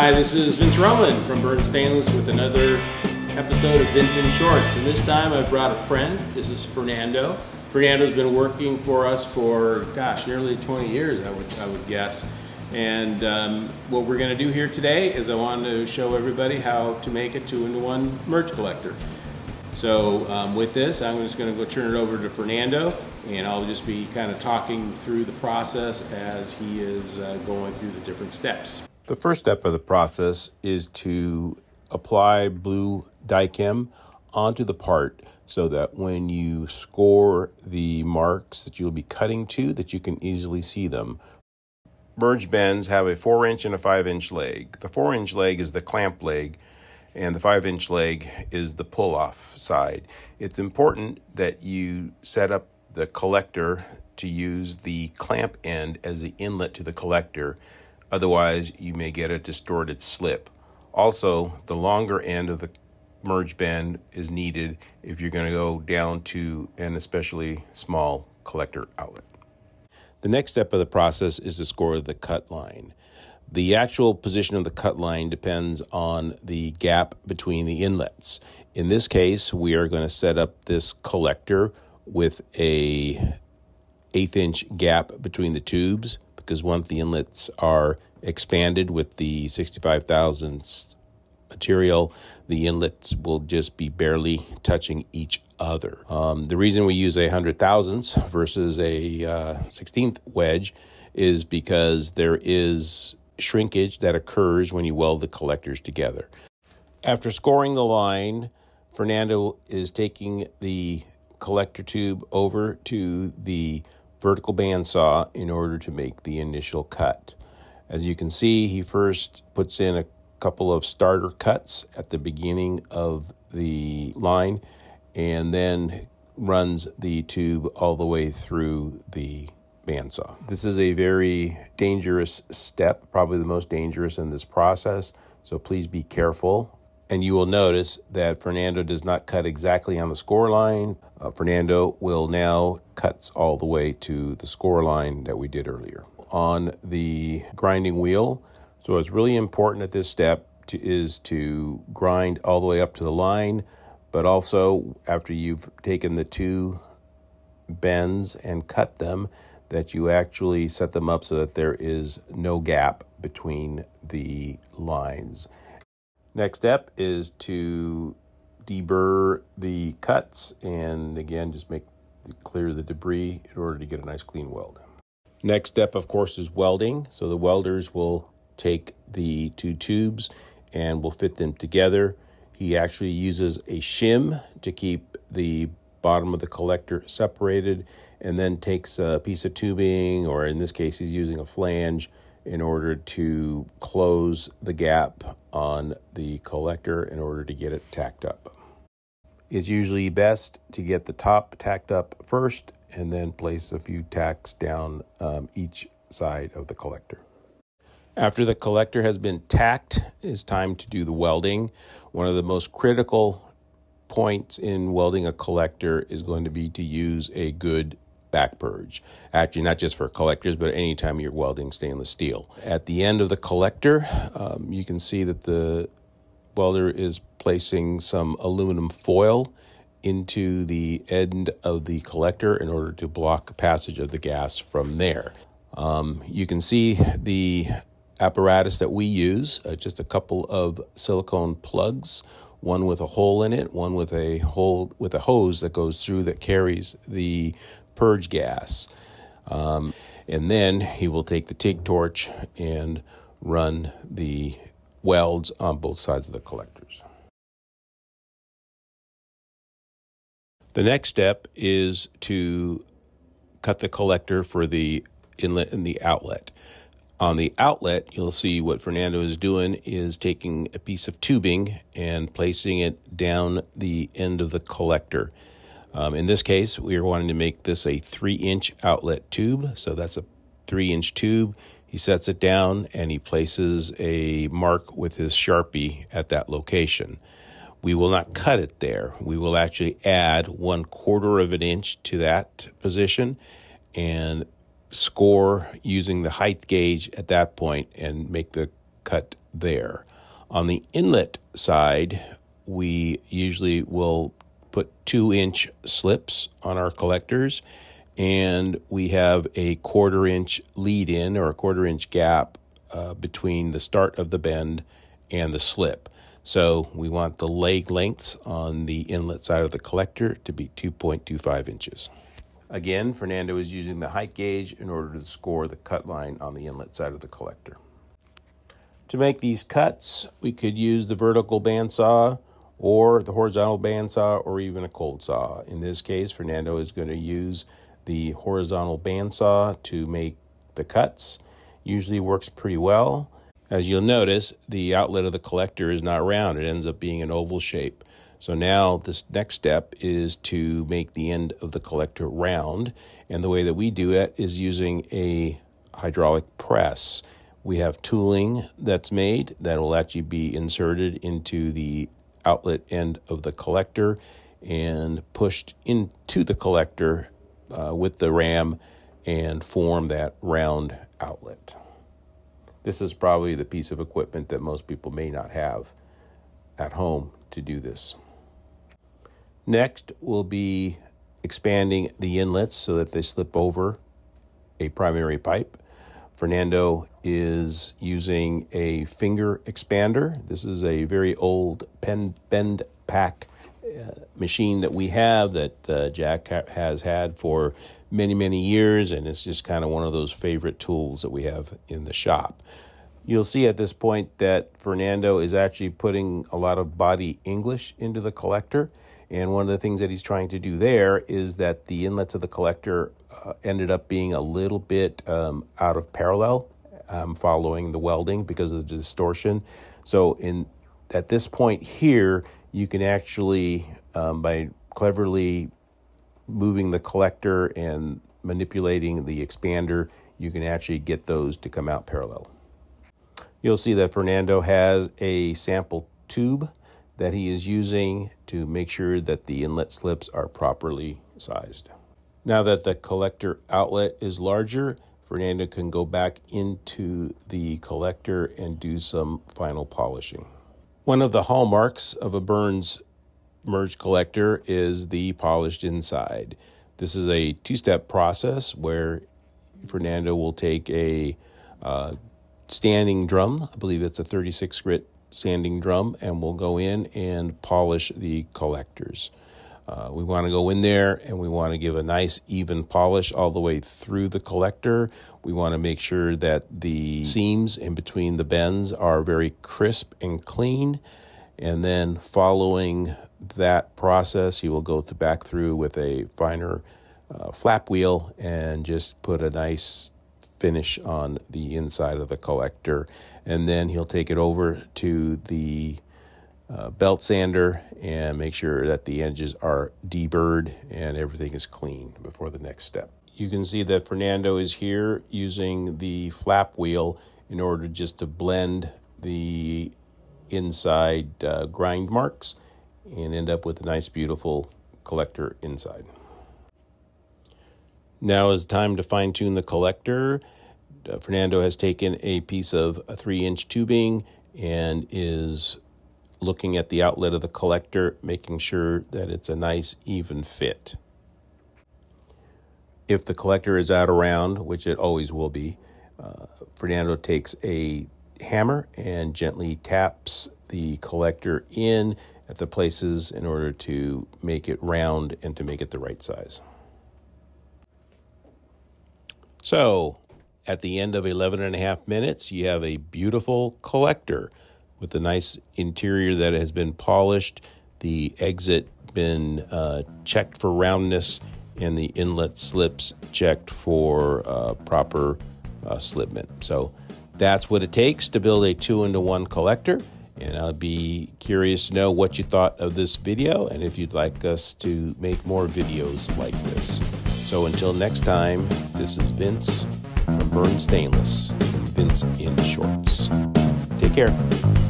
Hi, this is Vince Roman from Burns Stainless with another episode of Vince in Shorts. And this time I brought a friend. This is Fernando. Fernando's been working for us for, gosh, nearly 20 years, I would, I would guess. And um, what we're going to do here today is I want to show everybody how to make a two-into-one merge collector. So um, with this, I'm just going to go turn it over to Fernando, and I'll just be kind of talking through the process as he is uh, going through the different steps. The first step of the process is to apply blue Dykem onto the part so that when you score the marks that you'll be cutting to that you can easily see them merge bends have a four inch and a five inch leg. The four inch leg is the clamp leg, and the five inch leg is the pull off side. It's important that you set up the collector to use the clamp end as the inlet to the collector, otherwise, you may get a distorted slip. Also, the longer end of the merge bend is needed if you're going to go down to an especially small collector outlet. The next step of the process is to score the cut line. The actual position of the cut line depends on the gap between the inlets. In this case, we are going to set up this collector with a eighth inch gap between the tubes because once the inlets are expanded with the 65 thousandths material, the inlets will just be barely touching each other. Um, the reason we use a hundred thousandths versus a uh, sixteenth wedge is because there is shrinkage that occurs when you weld the collectors together. After scoring the line, Fernando is taking the collector tube over to the vertical bandsaw in order to make the initial cut. As you can see, he first puts in a couple of starter cuts at the beginning of the line and then runs the tube all the way through the bandsaw. This is a very dangerous step, probably the most dangerous in this process, so please be careful. And you will notice that Fernando does not cut exactly on the score line. Uh, Fernando will now cuts all the way to the score line that we did earlier. On the grinding wheel, so it's really important at this step to, is to grind all the way up to the line, but also after you've taken the two bends and cut them, that you actually set them up so that there is no gap between the lines. Next step is to deburr the cuts and again just make clear the debris in order to get a nice clean weld. Next step of course is welding. So the welders will take the two tubes and we'll fit them together. He actually uses a shim to keep the bottom of the collector separated and then takes a piece of tubing, or in this case, he's using a flange in order to close the gap on the collector in order to get it tacked up. It's usually best to get the top tacked up first and then place a few tacks down um, each side of the collector. After the collector has been tacked, it's time to do the welding. One of the most critical points in welding a collector is going to be to use a good back purge. Actually, not just for collectors, but anytime you're welding stainless steel. At the end of the collector, um, you can see that the welder is placing some aluminum foil into the end of the collector in order to block passage of the gas from there. Um, you can see the apparatus that we use, uh, just a couple of silicone plugs, one with a hole in it, one with a hole with a hose that goes through that carries the purge gas. Um, and then he will take the TIG torch and run the welds on both sides of the collectors. The next step is to cut the collector for the inlet and the outlet. On the outlet, you'll see what Fernando is doing is taking a piece of tubing and placing it down the end of the collector. Um, in this case, we are wanting to make this a three inch outlet tube. So that's a three inch tube. He sets it down and he places a mark with his Sharpie at that location. We will not cut it there. We will actually add one quarter of an inch to that position and score using the height gauge at that point and make the cut there. On the inlet side, we usually will put two inch slips on our collectors and we have a quarter inch lead in or a quarter inch gap uh, between the start of the bend and the slip. So we want the leg lengths on the inlet side of the collector to be 2.25 inches. Again, Fernando is using the height gauge in order to score the cut line on the inlet side of the collector. To make these cuts, we could use the vertical bandsaw or the horizontal bandsaw or even a cold saw. In this case, Fernando is going to use the horizontal bandsaw to make the cuts. Usually works pretty well. As you'll notice, the outlet of the collector is not round. It ends up being an oval shape. So now this next step is to make the end of the collector round. And the way that we do it is using a hydraulic press. We have tooling that's made that will actually be inserted into the outlet end of the collector and pushed into the collector uh, with the ram and form that round outlet. This is probably the piece of equipment that most people may not have at home to do this. Next, we'll be expanding the inlets so that they slip over a primary pipe. Fernando is using a finger expander. This is a very old pen bend pack uh, machine that we have that uh, Jack ha- has had for many, many years, and it's just kind of one of those favorite tools that we have in the shop. You'll see at this point that Fernando is actually putting a lot of body English into the collector. And one of the things that he's trying to do there is that the inlets of the collector uh, ended up being a little bit um, out of parallel um, following the welding because of the distortion. So in at this point here, you can actually um, by cleverly moving the collector and manipulating the expander, you can actually get those to come out parallel. You'll see that Fernando has a sample tube that he is using to make sure that the inlet slips are properly sized. Now that the collector outlet is larger, Fernando can go back into the collector and do some final polishing. One of the hallmarks of a Burns merge collector is the polished inside. This is a two step process where Fernando will take a uh, standing drum. I believe it's a 36 grit sanding drum, and we'll go in and polish the collectors. Uh, we want to go in there and we want to give a nice even polish all the way through the collector. We want to make sure that the seams in between the bends are very crisp and clean. And then following that process, you will go back through with a finer uh, flap wheel and just put a nice finish on the inside of the collector. And then he'll take it over to the uh, belt sander and make sure that the edges are deburred and everything is clean before the next step. You can see that Fernando is here using the flap wheel in order just to blend the inside uh, grind marks and end up with a nice beautiful collector inside. Now is time to fine tune the collector. Uh, Fernando has taken a piece of a three inch tubing and is looking at the outlet of the collector, making sure that it's a nice even fit. If the collector is out around, which it always will be, uh, Fernando takes a hammer and gently taps the collector in at the places in order to make it round and to make it the right size. So, at the end of 11 and a half minutes, you have a beautiful collector with a nice interior that has been polished, the exit been uh, checked for roundness, and the inlet slips checked for uh, proper uh, slipment. So that's what it takes to build a two into one collector. And I'd be curious to know what you thought of this video and if you'd like us to make more videos like this. So until next time, this is Vince from Burns Stainless, Vince in Shorts. Take care.